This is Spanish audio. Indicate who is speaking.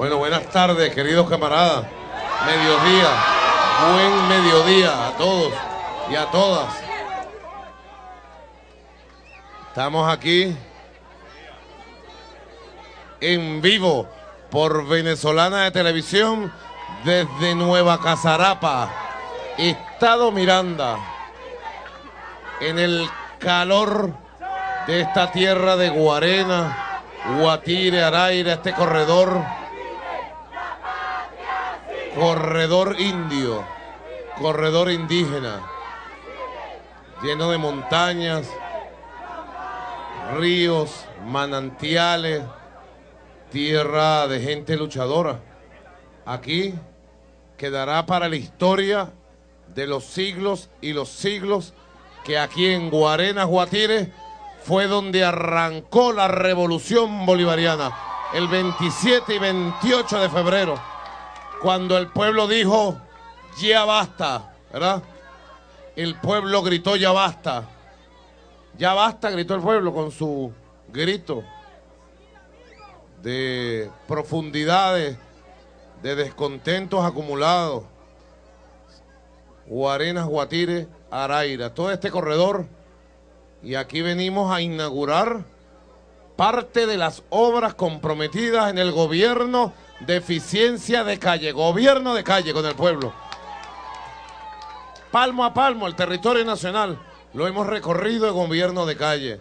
Speaker 1: Bueno, buenas tardes, queridos camaradas. Mediodía, buen mediodía a todos y a todas. Estamos aquí en vivo por Venezolana de Televisión desde Nueva Casarapa, Estado Miranda, en el calor de esta tierra de Guarena, Guatire, Araira, este corredor, corredor indio, corredor indígena, lleno de montañas, ríos, manantiales, tierra de gente luchadora. Aquí quedará para la historia de los siglos y los siglos que aquí en Guarena, Guatire, fue donde arrancó la revolución bolivariana, el 27 y 28 de febrero, cuando el pueblo dijo, ya basta, ¿verdad? El pueblo gritó, ya basta. Ya basta, gritó el pueblo con su grito de profundidades, de descontentos acumulados. Guarenas, Guatire, Araira, todo este corredor. Y aquí venimos a inaugurar parte de las obras comprometidas en el gobierno de eficiencia de calle, gobierno de calle con el pueblo. Palmo a palmo, el territorio nacional, lo hemos recorrido el gobierno de calle.